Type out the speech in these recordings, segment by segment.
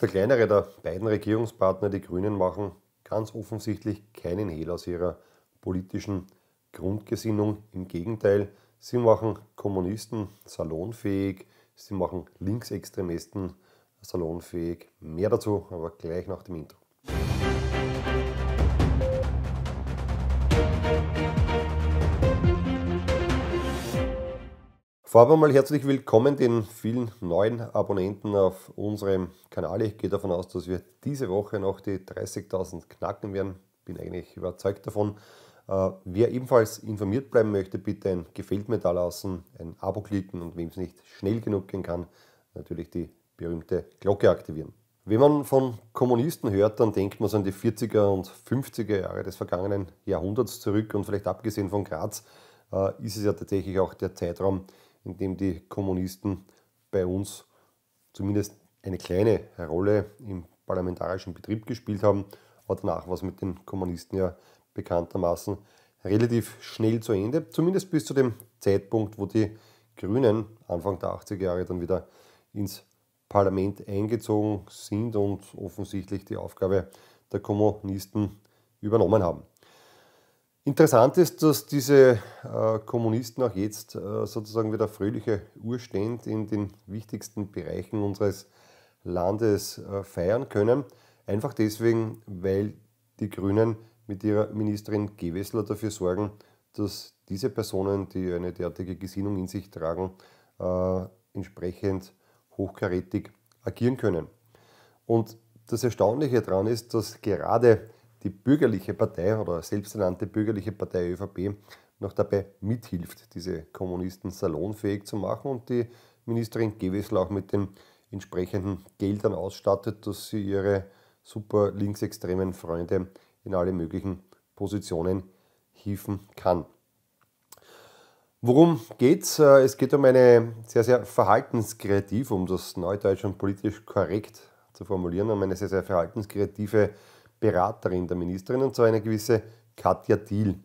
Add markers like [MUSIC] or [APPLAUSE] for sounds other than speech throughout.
Der kleinere der beiden Regierungspartner, die Grünen, machen ganz offensichtlich keinen Hehl aus ihrer politischen Grundgesinnung. Im Gegenteil, sie machen Kommunisten salonfähig, sie machen Linksextremisten salonfähig. Mehr dazu aber gleich nach dem Intro. Vorab einmal herzlich willkommen den vielen neuen Abonnenten auf unserem Kanal. Ich gehe davon aus, dass wir diese Woche noch die 30.000 knacken werden. Bin eigentlich überzeugt davon. Äh, wer ebenfalls informiert bleiben möchte, bitte ein Gefällt mir da lassen, ein Abo klicken und wem es nicht schnell genug gehen kann, natürlich die berühmte Glocke aktivieren. Wenn man von Kommunisten hört, dann denkt man so an die 40er und 50er Jahre des vergangenen Jahrhunderts zurück und vielleicht abgesehen von Graz äh, ist es ja tatsächlich auch der Zeitraum, in dem die Kommunisten bei uns zumindest eine kleine Rolle im parlamentarischen Betrieb gespielt haben. Aber danach war es mit den Kommunisten ja bekanntermaßen relativ schnell zu Ende, zumindest bis zu dem Zeitpunkt, wo die Grünen Anfang der 80er Jahre dann wieder ins Parlament eingezogen sind und offensichtlich die Aufgabe der Kommunisten übernommen haben. Interessant ist, dass diese äh, Kommunisten auch jetzt äh, sozusagen wieder fröhliche Urstände in den wichtigsten Bereichen unseres Landes äh, feiern können. Einfach deswegen, weil die Grünen mit ihrer Ministerin Gewessler dafür sorgen, dass diese Personen, die eine derartige Gesinnung in sich tragen, entsprechend hochkarätig agieren können. Und das Erstaunliche daran ist, dass gerade die bürgerliche Partei oder selbsternannte bürgerliche Partei ÖVP noch dabei mithilft, diese Kommunisten salonfähig zu machen und die Ministerin Gewessel auch mit den entsprechenden Geldern ausstattet, dass sie ihre super linksextremen Freunde in alle möglichen Positionen hieven kann. Worum geht's? Äh, es geht um eine sehr, sehr verhaltenskreativ, um das Neudeutsch und politisch korrekt zu formulieren, um eine sehr, sehr verhaltenskreative Beraterin der Ministerin, und zwar eine gewisse Katja Thiel.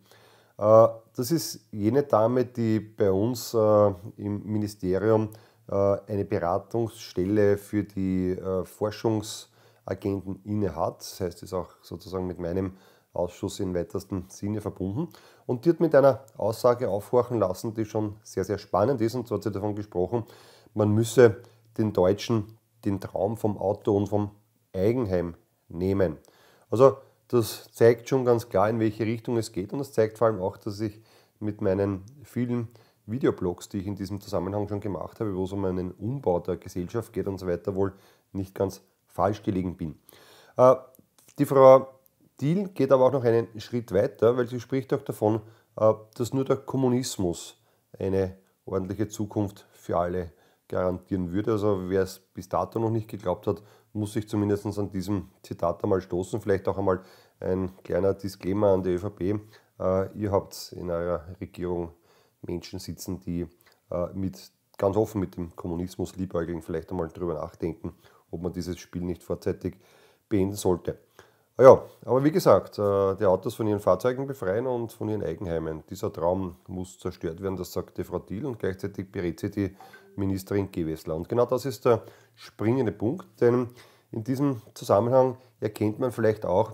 Äh, das ist jene Dame, die bei uns äh, im Ministerium äh, eine Beratungsstelle für die Forschungsagenten inne hat. Das heißt, ist auch sozusagen mit meinem Ausschuss im weitesten Sinne verbunden. Und die hat mit einer Aussage aufhorchen lassen, die schon sehr, sehr spannend ist. Und zwar hat sie davon gesprochen, man müsse den Deutschen den Traum vom Auto und vom Eigenheim nehmen. Also das zeigt schon ganz klar, in welche Richtung es geht und das zeigt vor allem auch, dass ich mit meinen vielen Videoblogs, die ich in diesem Zusammenhang schon gemacht habe, wo es um einen Umbau der Gesellschaft geht und so weiter, wohl nicht ganz falsch gelegen bin. Äh, die Frau Thiel geht aber auch noch einen Schritt weiter, weil sie spricht auch davon, äh, dass nur der Kommunismus eine ordentliche Zukunft für alle garantieren würde. Also wer es bis dato noch nicht geglaubt hat, muss sich zumindest an diesem Zitat einmal stoßen. Vielleicht auch einmal ein kleiner Disclaimer an die ÖVP. Äh, ihr habt in eurer Regierung Menschen sitzen, die äh, mit, ganz offen mit dem Kommunismus liebäugeln, vielleicht einmal darüber nachdenken, ob man dieses Spiel nicht vorzeitig beenden sollte. Ah ja, aber wie gesagt, äh, die Autos von ihren Fahrzeugen befreien und von ihren Eigenheimen. Dieser Traum muss zerstört werden, das sagte Frau Thiel und gleichzeitig berät sie die Ministerin Gewessler. Und genau das ist der springende Punkt, denn in diesem Zusammenhang erkennt man vielleicht auch,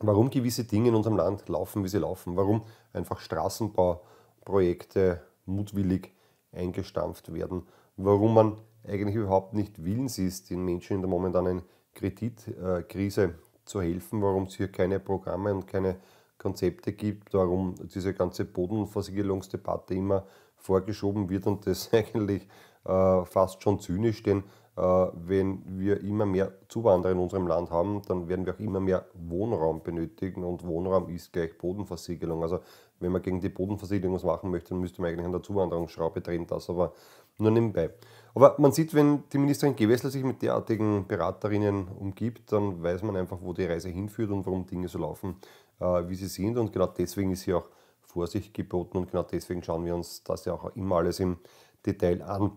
warum gewisse Dinge in unserem Land laufen, wie sie laufen, warum einfach Straßenbauprojekte mutwillig eingestampft werden, warum man eigentlich überhaupt nicht willens ist, den Menschen in der momentanen Kreditkrise zu helfen, warum es hier keine Programme und keine Konzepte gibt, warum diese ganze Bodenversiegelungsdebatte immer vorgeschoben wird und das [LAUGHS] eigentlich äh, fast schon zynisch, denn äh, wenn wir immer mehr Zuwanderer in unserem Land haben, dann werden wir auch immer mehr Wohnraum benötigen und Wohnraum ist gleich Bodenversiegelung. Also wenn man gegen die Bodenversiegelung was machen möchte, dann müsste man eigentlich an der Zuwanderungsschraube drehen, das aber nur nebenbei. Aber man sieht, wenn die Ministerin Gewessler sich mit derartigen Beraterinnen umgibt, dann weiß man einfach, wo die Reise hinführt und warum Dinge so laufen, äh, wie sie sind. Und genau deswegen ist hier auch Vorsicht geboten und genau deswegen schauen wir uns das ja auch immer alles im Detail an.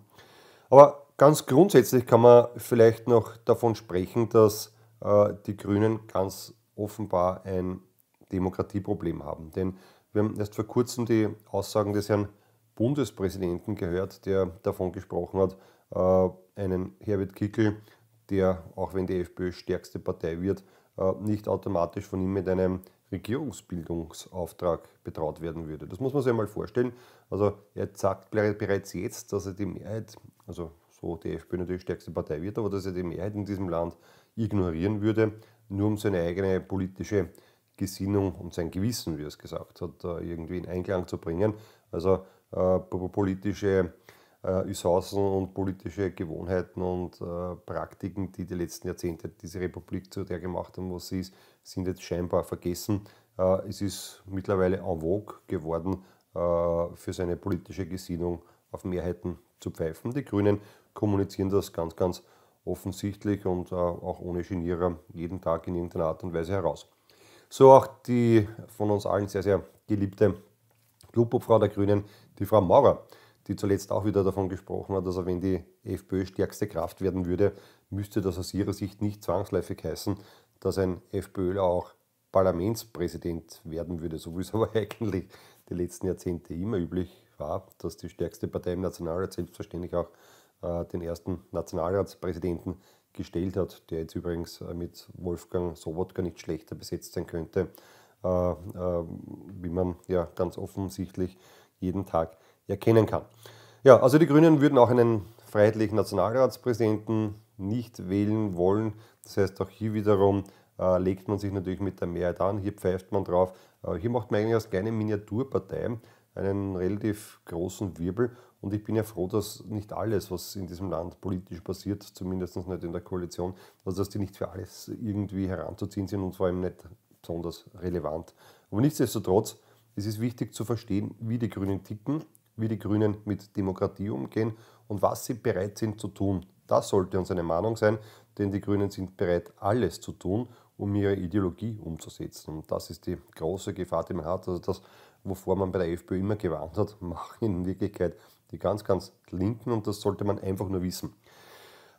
Aber ganz grundsätzlich kann man vielleicht noch davon sprechen, dass äh, die Grünen ganz offenbar ein Demokratieproblem haben. Denn wir haben erst vor kurzem die Aussagen des Herrn Bundespräsidenten gehört, der davon gesprochen hat, äh, einen Herbert Kickel der, auch wenn die FPÖ stärkste Partei wird, äh, nicht automatisch von ihm mit einem Regierungsbildungsauftrag betraut werden würde. Das muss man sich einmal vorstellen. Also er sagt bereits jetzt, dass er die Mehrheit, also so die FPÖ natürlich stärkste Partei wird, aber dass er die Mehrheit in diesem Land ignorieren würde, nur um seine eigene politische Gesinnung und sein Gewissen, wie er es gesagt hat, irgendwie in Einklang zu bringen. Also äh, politische äh, Usancen und politische Gewohnheiten und äh, Praktiken, die die letzten Jahrzehnte diese Republik zu der gemacht haben, was sie ist, sind jetzt scheinbar vergessen. Äh, es ist mittlerweile en vogue geworden, äh, für seine politische Gesinnung auf Mehrheiten zu pfeifen. Die Grünen kommunizieren das ganz, ganz offensichtlich und äh, auch ohne Genierer jeden Tag in irgendeiner Art und Weise heraus. So auch die von uns allen sehr, sehr geliebte Clubobfrau der Grünen, die Frau Maurer, die zuletzt auch wieder davon gesprochen hat, dass wenn die FPÖ stärkste Kraft werden würde, müsste das aus ihrer Sicht nicht zwangsläufig heißen, dass ein FPÖler auch Parlamentspräsident werden würde, so wie es aber [LAUGHS] eigentlich die letzten Jahrzehnte immer üblich war, dass die stärkste Partei im Nationalrat selbstverständlich auch äh, den ersten Nationalratspräsidenten gestellt hat, der jetzt übrigens äh, mit Wolfgang Sobotka nicht schlechter besetzt sein könnte, äh, äh, wie man ja ganz offensichtlich jeden Tag erkennen kann. Ja, also die Grünen würden auch einen freiheitlichen Nationalratspräsidenten nicht wählen wollen. Das heißt, auch hier wiederum äh, legt man sich natürlich mit der Mehrheit an, hier pfeift man drauf. Äh, hier macht man eigentlich als kleine Miniaturpartei einen relativ großen Wirbel und ich bin ja froh, dass nicht alles, was in diesem Land politisch passiert, zumindest nicht in der Koalition, also dass die nicht für alles irgendwie heranzuziehen sind und vor allem nicht besonders relevant. Aber nichtsdestotrotz, es ist wichtig zu verstehen, wie die Grünen ticken, wie die Grünen mit Demokratie umgehen und was sie bereit sind zu tun. Das sollte uns eine Mahnung sein, denn die Grünen sind bereit, alles zu tun, um ihre Ideologie umzusetzen. Und das ist die große Gefahr, die man hat. Also das, wovor man bei der FPÖ immer gewarnt hat, [LAUGHS] machen in Wirklichkeit die ganz, ganz Linken und das sollte man einfach nur wissen.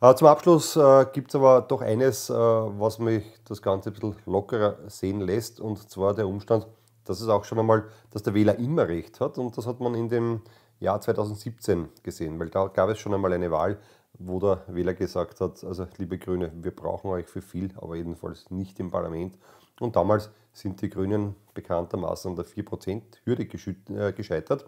Äh, zum Abschluss äh, gibt es aber doch eines, äh, was mich das Ganze ein bisschen lockerer sehen lässt, und zwar der Umstand, dass es auch schon einmal, dass der Wähler immer recht hat und das hat man in dem Jahr 2017 gesehen, weil da gab es schon einmal eine Wahl, wo der Wähler gesagt hat, also liebe Grüne, wir brauchen euch für viel, aber jedenfalls nicht im Parlament. Und damals sind die Grünen bekanntermaßen an der 4%-Hürde äh, gescheitert.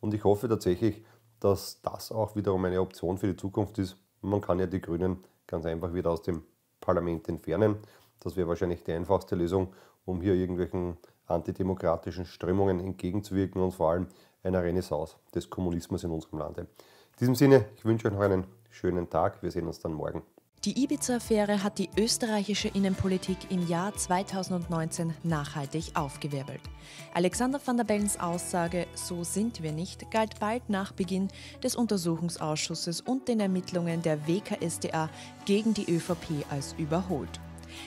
Und ich hoffe tatsächlich, dass das auch wiederum eine Option für die Zukunft ist. Man kann ja die Grünen ganz einfach wieder aus dem Parlament entfernen. Das wäre wahrscheinlich die einfachste Lösung, um hier irgendwelchen antidemokratischen Strömungen entgegenzuwirken und vor allem einer Renaissance des Kommunismus in unserem Lande. In diesem Sinne, ich wünsche euch noch einen schönen Tag. Wir sehen uns dann morgen. Die Ibiza-Affäre hat die österreichische Innenpolitik im Jahr 2019 nachhaltig aufgewirbelt. Alexander van der Bellens Aussage So sind wir nicht galt bald nach Beginn des Untersuchungsausschusses und den Ermittlungen der WKSDA gegen die ÖVP als überholt.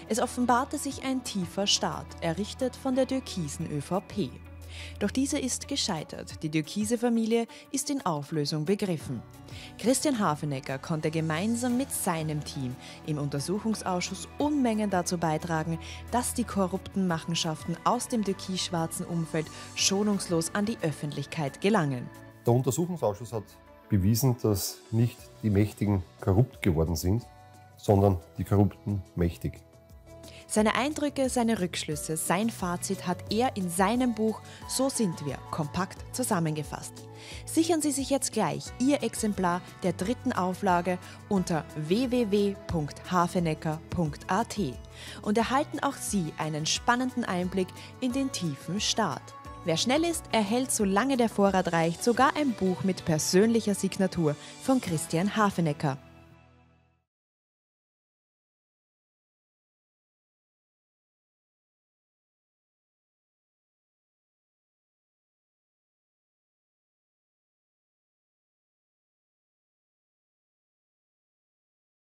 Es offenbarte sich ein tiefer Staat, errichtet von der türkisen ÖVP. Doch diese ist gescheitert. Die Türkise-Familie ist in Auflösung begriffen. Christian Hafenecker konnte gemeinsam mit seinem Team im Untersuchungsausschuss Unmengen dazu beitragen, dass die korrupten Machenschaften aus dem türkis-schwarzen Umfeld schonungslos an die Öffentlichkeit gelangen. Der Untersuchungsausschuss hat bewiesen, dass nicht die Mächtigen korrupt geworden sind, sondern die Korrupten mächtig. Seine Eindrücke, seine Rückschlüsse, sein Fazit hat er in seinem Buch So sind wir kompakt zusammengefasst. Sichern Sie sich jetzt gleich Ihr Exemplar der dritten Auflage unter www.hafenecker.at und erhalten auch Sie einen spannenden Einblick in den tiefen Staat. Wer schnell ist, erhält, solange der Vorrat reicht, sogar ein Buch mit persönlicher Signatur von Christian Hafenecker.